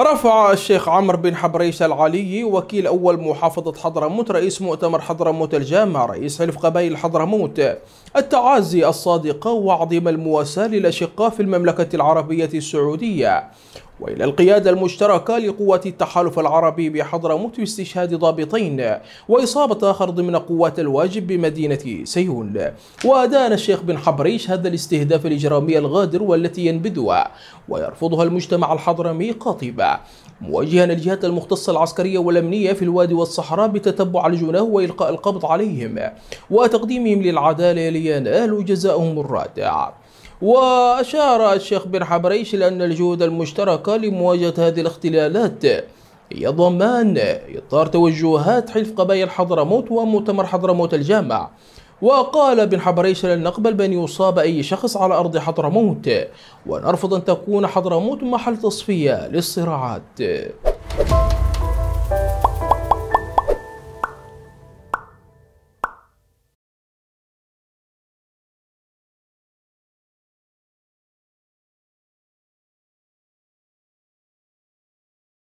رفع الشيخ عمرو بن حبريش العلي وكيل أول محافظة حضرموت رئيس مؤتمر حضرموت الجامع رئيس حلف قبائل حضرموت. التعازي الصادقة وعظيم المواساة للأشقاء في المملكة العربية السعودية. وإلى القيادة المشتركة لقوات التحالف العربي بحضرموت باستشهاد ضابطين وإصابة آخر ضمن قوات الواجب بمدينة سيون وأدان الشيخ بن حبريش هذا الاستهداف الإجرامي الغادر والتي ينبذها ويرفضها المجتمع الحضرمي قاطبة موجها الجهات المختصة العسكرية والأمنية في الوادي والصحراء بتتبع الجناه وإلقاء القبض عليهم. وتقديمهم للعدالة لينالوا جزاءهم الرادع. وأشار الشيخ بن حبريش إلى أن الجهود المشتركة لمواجهة هذه الاختلالات هي ضمان إطار توجهات حلف قبائل حضرموت ومؤتمر حضرموت الجامع. وقال بن حبريش لن نقبل بأن يصاب أي شخص على أرض حضرموت. ونرفض أن تكون حضرموت محل تصفية للصراعات.